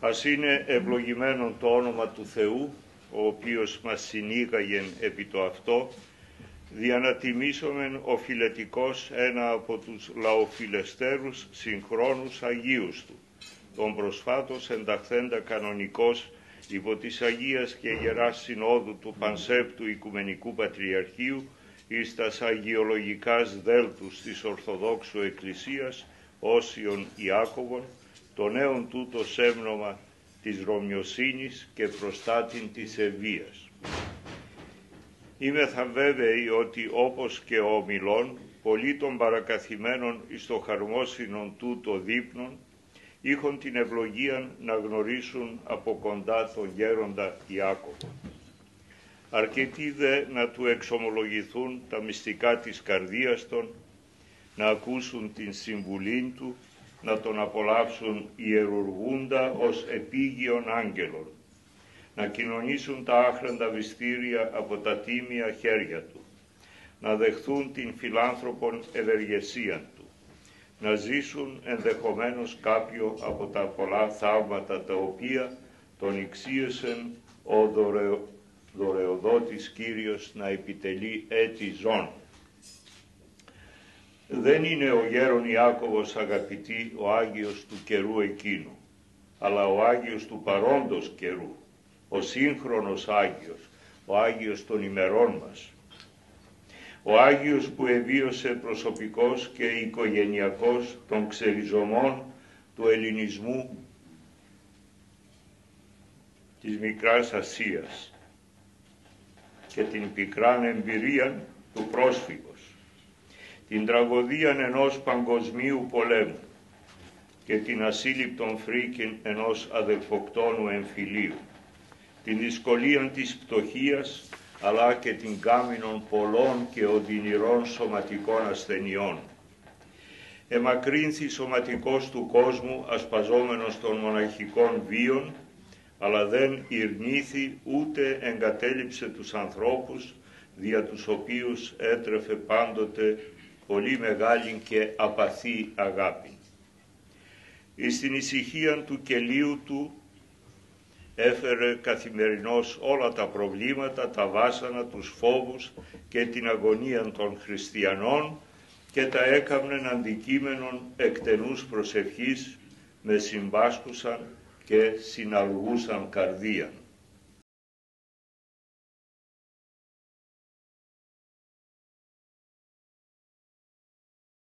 Ας είναι ευλογημένο το όνομα του Θεού, ο οποίος μας συνήγαγε επί το αυτό, δια να τιμήσομεν οφειλετικός ένα από τους λαοφιλεστέρους συγχρόνους Αγίους Του, τον προσφάτως ενταχθέντα κανονικός υπό της Αγίας και Ιεράς Συνόδου του Πανσέπτου Οικουμενικού Πατριαρχείου εις τας αγιολογικάς δέλτους της Ορθοδόξου Εκκλησίας Όσιον Ιάκωβον, το νέον τούτος σέμνομα της Ρωμιοσύνης και προστάτην της Ευβίας. Είμαι θα βέβαιη ότι όπως και ο Μιλών, πολλοί των παρακαθημένων εις το χαρμόσυνον τούτο δείπνων, είχαν την ευλογία να γνωρίσουν από κοντά τον γέροντα Ιάκωβο. Αρκετοί δε να του εξομολογηθούν τα μυστικά της καρδίας των, να ακούσουν την συμβουλή του, να τον απολαύσουν ιερουργούντα ως επίγειον άγγελων, να κοινωνήσουν τα άχραντα βυστήρια από τα τίμια χέρια του, να δεχθούν την φιλάνθρωπον ευεργεσία του, να ζήσουν ενδεχομένως κάποιο από τα πολλά θαύματα τα οποία τον ηξίεσεν ο δωρεο, δωρεοδότης Κύριος να επιτελεί έτη ζών. Δεν είναι ο γέρον Ιάκωβος αγαπητή ο Άγιος του καιρού εκείνου, αλλά ο Άγιος του παρόντος καιρού, ο σύγχρονος Άγιος, ο Άγιος των ημερών μας. Ο Άγιος που εβίωσε προσωπικός και οικογενειακός των ξεριζωμών του ελληνισμού της Μικράς Ασίας και την πικράν εμπειρία του πρόσφυγος, την τραγωδία ενός παγκοσμίου πολέμου και την ασύλληπτον φρίκην ενός αδελφοκτόνου εμφυλίου, την δυσκολία της πτωχίας αλλά και την κάμινον πολλών και οδυνηρών σωματικών ασθενειών. Εμακρύνθη σωματικός του κόσμου ασπαζόμενος των μοναχικών βίων, αλλά δεν ειρνήθη ούτε εγκατέλειψε τους ανθρώπους δια τους οποίους έτρεφε πάντοτε πολύ μεγάλη και απαθή αγάπη. Εις την ησυχία του κελίου του έφερε καθημερινώς όλα τα προβλήματα, τα βάσανα, τους φόβους και την αγωνία των χριστιανών και τα έκαμνεν αντικείμενον εκτενούς προσευχής με συμπάσκουσαν και συναλγούσαν καρδίαν.